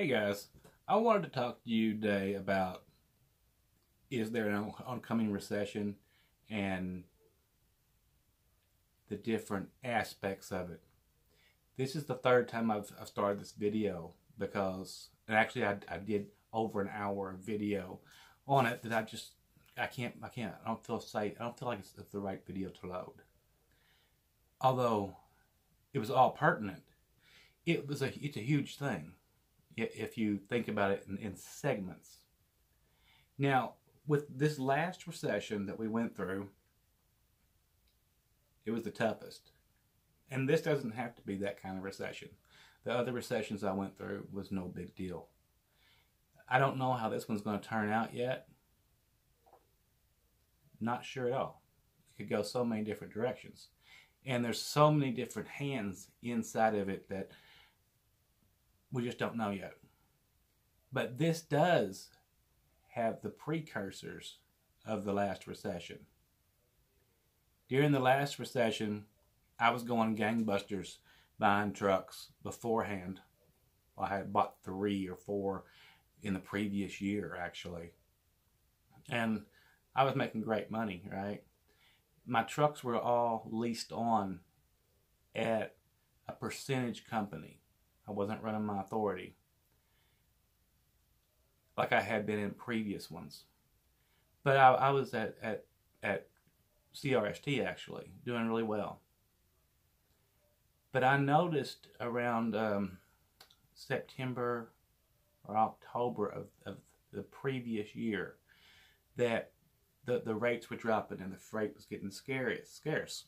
Hey guys, I wanted to talk to you today about is there an oncoming recession and the different aspects of it. This is the third time I've, I've started this video because, and actually I, I did over an hour of video on it that I just, I can't, I can't, I don't feel safe, I don't feel like it's, it's the right video to load. Although it was all pertinent, it was a, it's a huge thing if you think about it in, in segments. Now, with this last recession that we went through, it was the toughest. And this doesn't have to be that kind of recession. The other recessions I went through was no big deal. I don't know how this one's going to turn out yet. Not sure at all. It could go so many different directions. And there's so many different hands inside of it that we just don't know yet. But this does have the precursors of the last recession. During the last recession, I was going gangbusters buying trucks beforehand. I had bought three or four in the previous year, actually. And I was making great money, right? My trucks were all leased on at a percentage company. I wasn't running my authority like I had been in previous ones. But I, I was at, at, at CRST actually, doing really well. But I noticed around um, September or October of, of the previous year that the, the rates were dropping and the freight was getting scary, scarce.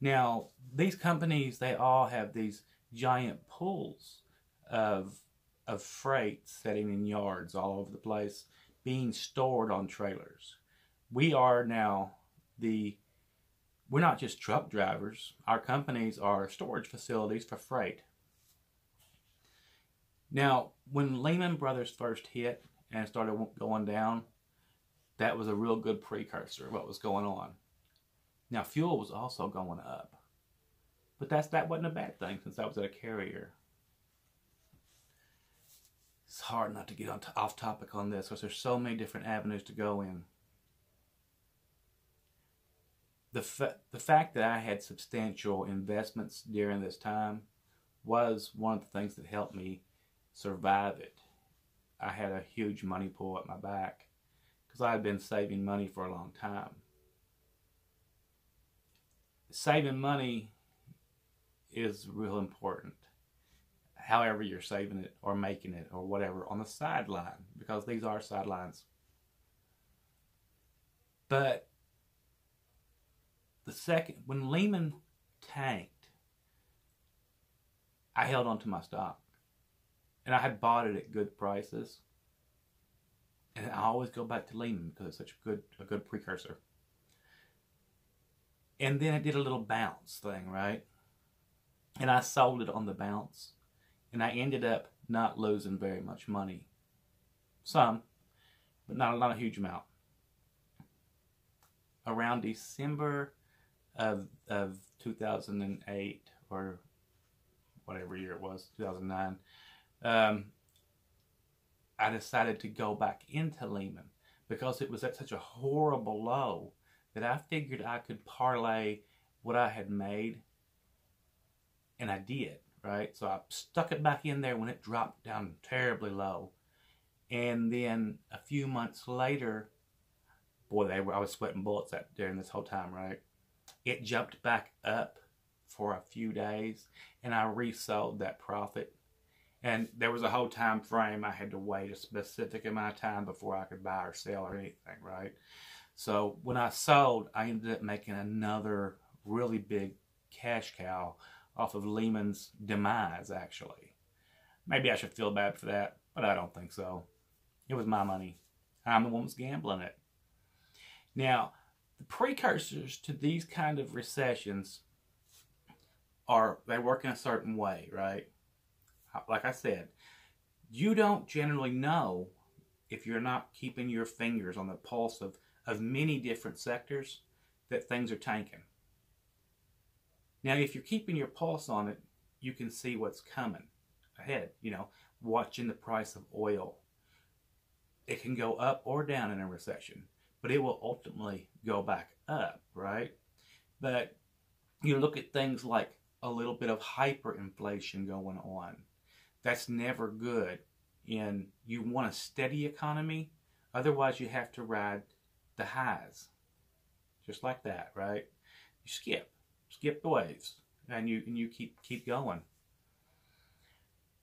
Now, these companies, they all have these giant pools of of freight sitting in yards all over the place being stored on trailers. We are now the we're not just truck drivers. Our companies are storage facilities for freight. Now, when Lehman Brothers first hit and started going down, that was a real good precursor of what was going on. Now, fuel was also going up. But that's that wasn't a bad thing since I was at a carrier. It's hard not to get on off topic on this because there's so many different avenues to go in. The, fa- the fact that I had substantial investments during this time was one of the things that helped me survive it. I had a huge money pool at my back because I had been saving money for a long time. Saving money is real important. However, you're saving it or making it or whatever on the sideline because these are sidelines. But the second, when Lehman tanked, I held on to my stock and I had bought it at good prices. And I always go back to Lehman because it's such a good a good precursor. And then it did a little bounce thing, right? And I sold it on the bounce. And I ended up not losing very much money. Some, but not, not a huge amount. Around December of, of 2008, or whatever year it was, 2009, um, I decided to go back into Lehman because it was at such a horrible low that I figured I could parlay what I had made and I did, right? So I stuck it back in there when it dropped down terribly low. And then a few months later, boy, they were, I was sweating bullets at, during this whole time, right? It jumped back up for a few days and I resold that profit. And there was a whole time frame I had to wait a specific amount of time before I could buy or sell or anything, right? So when I sold, I ended up making another really big cash cow off of Lehman's demise, actually. Maybe I should feel bad for that, but I don't think so. It was my money. I'm the one who's gambling it. Now, the precursors to these kind of recessions are, they work in a certain way, right? Like I said, you don't generally know if you're not keeping your fingers on the pulse of, of many different sectors that things are tanking. Now, if you're keeping your pulse on it, you can see what's coming ahead. You know, watching the price of oil. It can go up or down in a recession, but it will ultimately go back up, right? But you look at things like a little bit of hyperinflation going on. That's never good. And you want a steady economy, otherwise, you have to ride the highs. Just like that, right? You skip, skip the waves, and you and you keep keep going.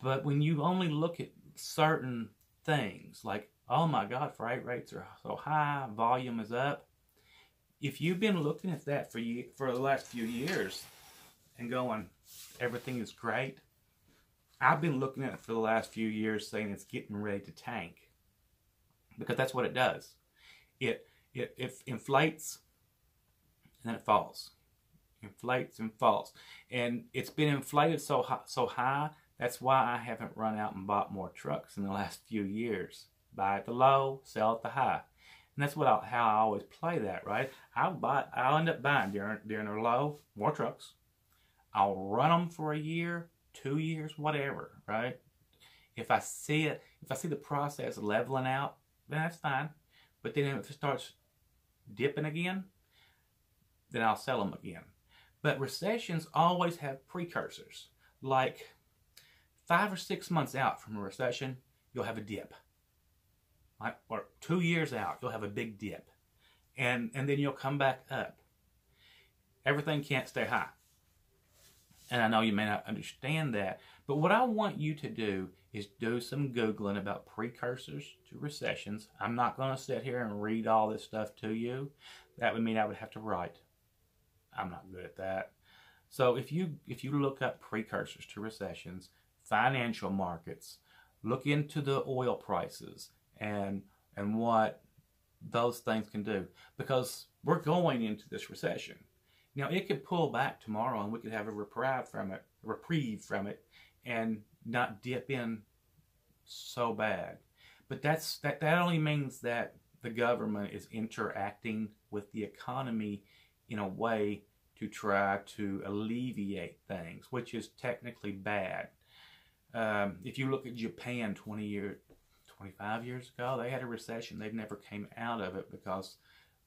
But when you only look at certain things, like oh my God, freight rates are so high, volume is up. If you've been looking at that for you for the last few years and going, everything is great, I've been looking at it for the last few years saying it's getting ready to tank. Because that's what it does. It it, it inflates and then it falls. Inflates and falls. And it's been inflated so high, so high, that's why I haven't run out and bought more trucks in the last few years. Buy at the low, sell at the high. And that's what I, how I always play that, right? I'll buy, I'll end up buying during during a low more trucks. I'll run them for a year, two years, whatever, right? If I see it, if I see the process leveling out, then that's fine. But then if it starts dipping again, then I'll sell them again. But recessions always have precursors. Like five or six months out from a recession, you'll have a dip. Right? Or two years out, you'll have a big dip. And, and then you'll come back up. Everything can't stay high. And I know you may not understand that, but what I want you to do is do some Googling about precursors to recessions. I'm not going to sit here and read all this stuff to you. That would mean I would have to write. I'm not good at that. So if you if you look up precursors to recessions, financial markets, look into the oil prices and and what those things can do because we're going into this recession. Now it could pull back tomorrow and we could have a reprieve from it, reprieve from it and not dip in so bad. But that's that that only means that the government is interacting with the economy in a way to try to alleviate things, which is technically bad. Um, if you look at Japan 20 years, 25 years ago, they had a recession. They never came out of it because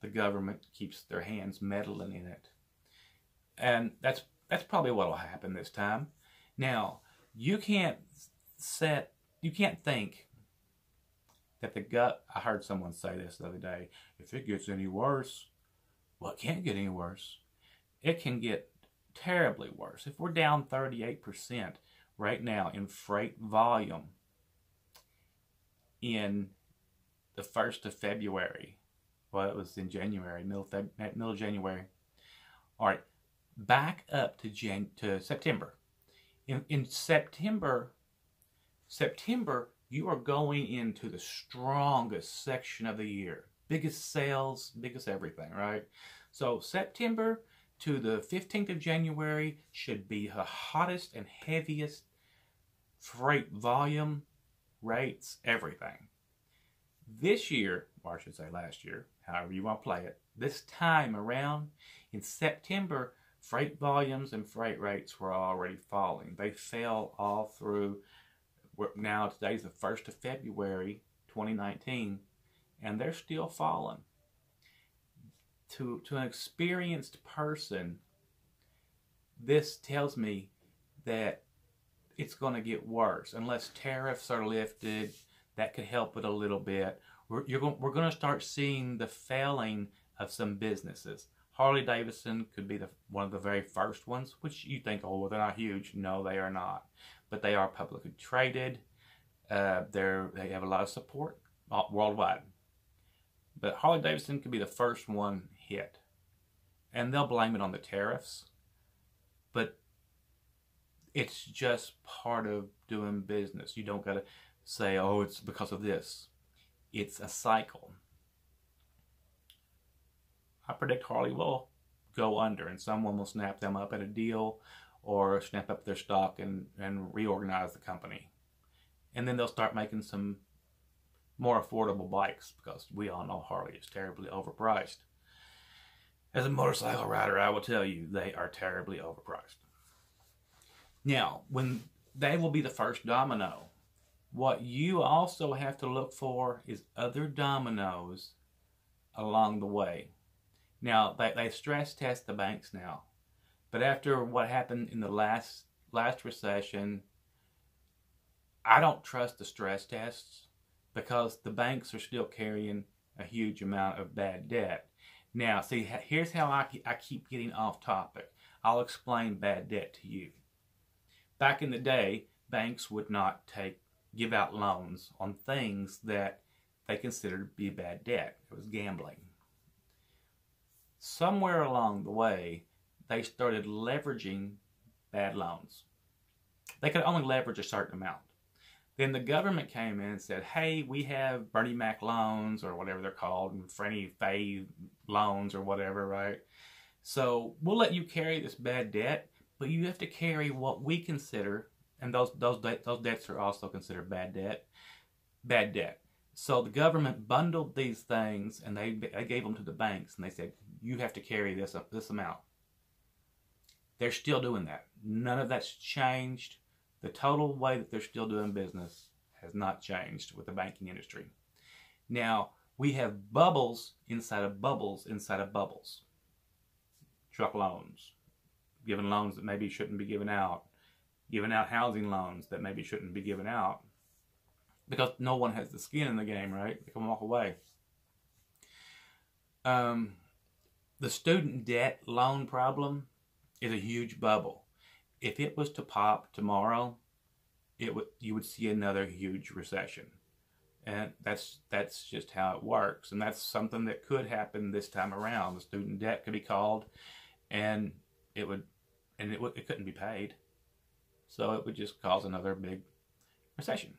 the government keeps their hands meddling in it. And that's that's probably what will happen this time. Now, you can't set you can't think that the gut I heard someone say this the other day, if it gets any worse, well it can't get any worse it can get terribly worse. If we're down 38% right now in freight volume in the 1st of February, well, it was in January, middle, Feb, middle January. All right, back up to Jan, to September. In, in September, September, you are going into the strongest section of the year. Biggest sales, biggest everything, right? So September, to the 15th of January should be the hottest and heaviest freight volume, rates, everything. This year, or I should say last year, however you want to play it, this time around in September, freight volumes and freight rates were already falling. They fell all through, now today's the 1st of February 2019, and they're still falling to, to an experienced person, this tells me that it's going to get worse unless tariffs are lifted. That could help it a little bit. We're, you're going, we're going to start seeing the failing of some businesses. Harley Davidson could be the one of the very first ones, which you think, oh, well, they're not huge. No, they are not, but they are publicly traded. Uh, they're they have a lot of support worldwide. But Harley Davidson could be the first one hit. And they'll blame it on the tariffs. But it's just part of doing business. You don't got to say, oh, it's because of this. It's a cycle. I predict Harley will go under and someone will snap them up at a deal or snap up their stock and, and reorganize the company. And then they'll start making some more affordable bikes because we all know Harley is terribly overpriced. As a motorcycle rider, I will tell you they are terribly overpriced. Now, when they will be the first domino What you also have to look for is other dominoes along the way. Now, they, they stress test the banks now. But after what happened in the last last recession, I don't trust the stress tests because the banks are still carrying a huge amount of bad debt. Now, see, here's how I, I keep getting off topic. I'll explain bad debt to you. Back in the day, banks would not take give out loans on things that they considered to be bad debt. It was gambling. Somewhere along the way, they started leveraging bad loans. They could only leverage a certain amount. Then the government came in and said, hey, we have Freddie Mac loans or whatever they're called, and Fannie Mae loans or whatever, right? So we'll let you carry this bad debt, but you have to carry what we consider and those those those debts are also considered bad debt. Bad debt. So the government bundled these things and they they gave them to the banks and they said you have to carry this uh, this amount. They're still doing that. None of that's changed. The total way that they're still doing business has not changed with the banking industry. Now, we have bubbles inside of bubbles inside of bubbles. Truck loans, giving loans that maybe shouldn't be given out, giving out housing loans that maybe shouldn't be given out because no one has the skin in the game, right? They can walk away. Um, the student debt loan problem is a huge bubble. If it was to pop tomorrow, it would you would see another huge recession, and that's that's just how it works. And that's something that could happen this time around. The student debt could be called, and it would, and it would, it couldn't be paid. So it would just cause another big recession.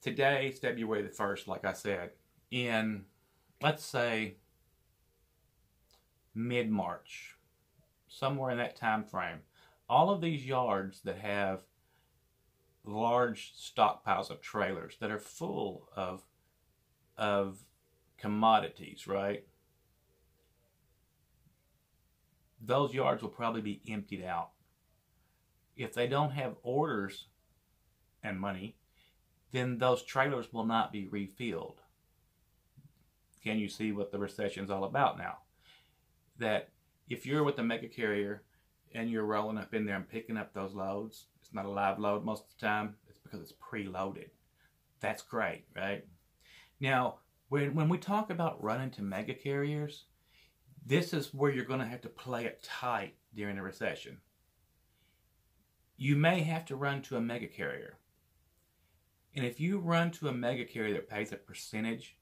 Today February the 1st, like I said. In, let's say, mid March, somewhere in that time frame, all of these yards that have large stockpiles of trailers that are full of of commodities, right? those yards will probably be emptied out. If they don't have orders and money, then those trailers will not be refilled. Can you see what the recession is all about now? That if you're with a mega carrier and you're rolling up in there and picking up those loads, it's not a live load most of the time, it's because it's preloaded. That's great, right? Now, when, when we talk about running to mega carriers, this is where you're going to have to play it tight during a recession. You may have to run to a mega carrier. And if you run to a mega carrier that pays a percentage,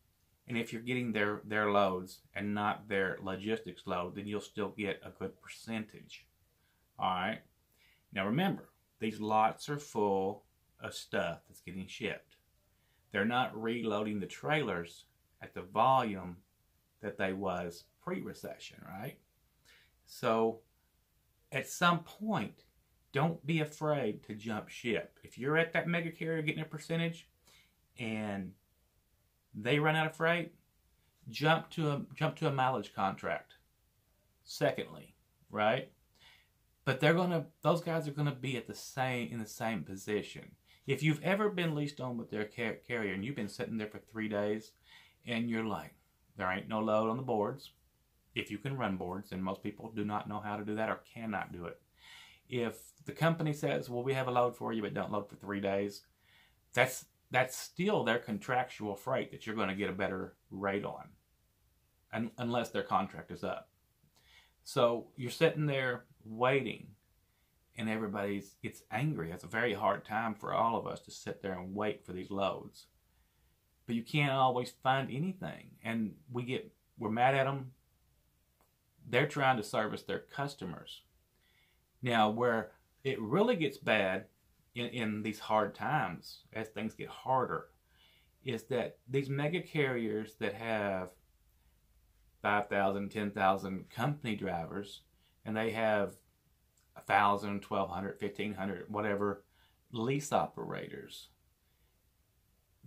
and if you're getting their, their loads and not their logistics load, then you'll still get a good percentage. All right. Now remember, these lots are full of stuff that's getting shipped. They're not reloading the trailers at the volume that they was pre-recession, right? So at some point, don't be afraid to jump ship. If you're at that mega carrier getting a percentage and they run out of freight, jump to a jump to a mileage contract. Secondly, right? But they're gonna those guys are gonna be at the same in the same position. If you've ever been leased on with their car- carrier and you've been sitting there for three days, and you're like, there ain't no load on the boards, if you can run boards, and most people do not know how to do that or cannot do it. If the company says, "Well, we have a load for you, but don't load for three days," that's that's still their contractual freight that you're going to get a better rate on, un- unless their contract is up. So you're sitting there waiting, and everybody gets angry. It's a very hard time for all of us to sit there and wait for these loads. But you can't always find anything, and we get we're mad at them they're trying to service their customers. Now, where it really gets bad in, in these hard times, as things get harder, is that these mega carriers that have 5,000, 10,000 company drivers, and they have 1,000, 1,200, 1,500, whatever lease operators,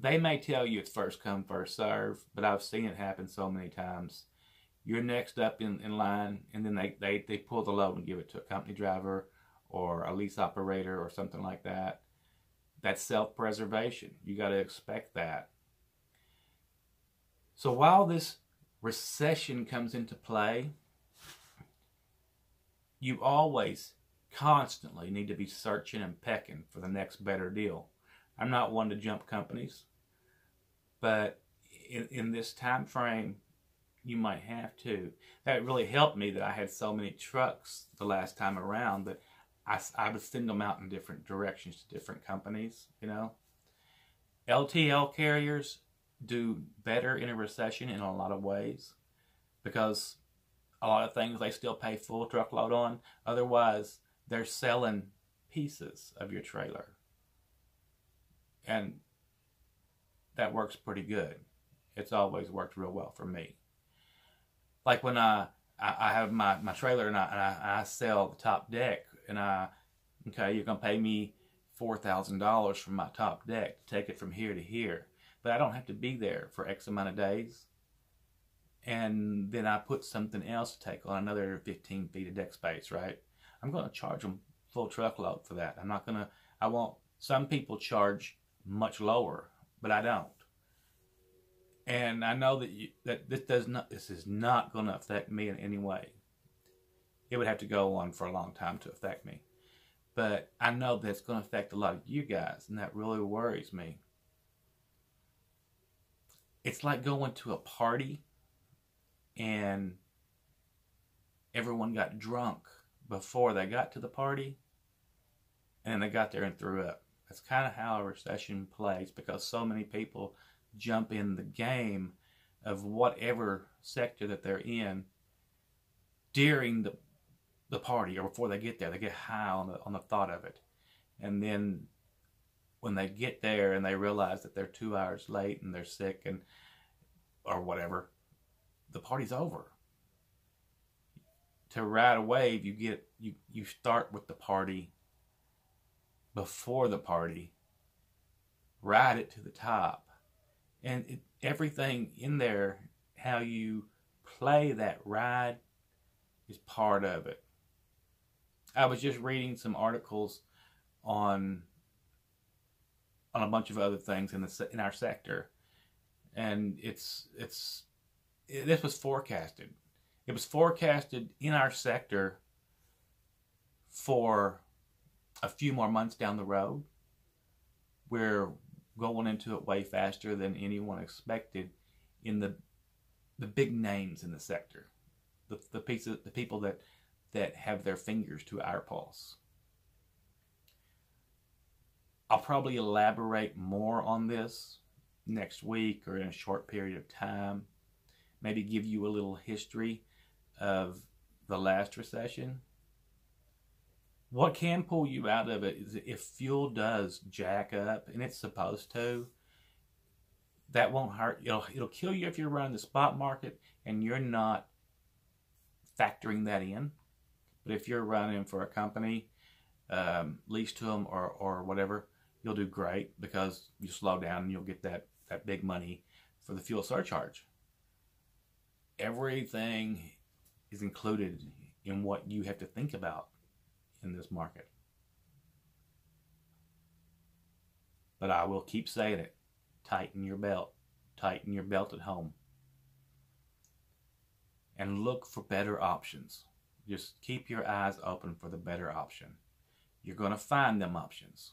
they may tell you it's first come, first serve, but I've seen it happen so many times. You're next up in, in line, and then they, they, they pull the load and give it to a company driver or a lease operator or something like that. That's self preservation. You got to expect that. So while this recession comes into play, you always constantly need to be searching and pecking for the next better deal. I'm not one to jump companies, but in, in this time frame, you might have to. That really helped me that I had so many trucks the last time around that I, I would send them out in different directions to different companies, you know. LTL carriers do better in a recession in a lot of ways because a lot of things they still pay full truckload on. Otherwise, they're selling pieces of your trailer. And that works pretty good. It's always worked real well for me. Like when I I, have my, my trailer and I, and I, I sell the top deck and I okay you're gonna pay me four thousand dollars for my top deck to take it from here to here, but I don't have to be there for X amount of days. And then I put something else to take on another 15 feet of deck space, right? I'm going to charge them full truckload for that. I'm not going to, I won't, some people charge much lower, but I don't. And I know that you, that this does not, this is not going to affect me in any way. It would have to go on for a long time to affect me. But I know that it's going to affect a lot of you guys, and that really worries me. It's like going to a party and everyone got drunk before they got to the party and they got there and threw up. That's kind of how a recession plays because so many people jump in the game of whatever sector that they're in during the the party or before they get there. They get high on the on the thought of it. And then when they get there and they realize that they're two hours late and they're sick and or whatever, the party's over to ride a wave, you get you you start with the party before the party, ride it to the top, and it, everything in there, how you play that ride, is part of it. I was just reading some articles on on a bunch of other things in the in our sector, and it's it's it, this was forecasted. It was forecasted in our sector for a few more months down the road. We're going into it way faster than anyone expected in the the big names in the sector, the the pieces, the people that that have their fingers to our pulse. I'll probably elaborate more on this next week or in a short period of time. Maybe give you a little history of the last recession, what can pull you out of it is if fuel does jack up, and it's supposed to, that won't hurt. It'll, it'll kill you if you're running the spot market and you're not factoring that in. But if you're running for a company, um, lease to them or, or whatever, you'll do great because you slow down and you'll get that, that big money for the fuel surcharge. Everything is included in what you have to think about in this market. But I will keep saying it tighten your belt, tighten your belt at home, and look for better options. Just keep your eyes open for the better option. You're going to find them options.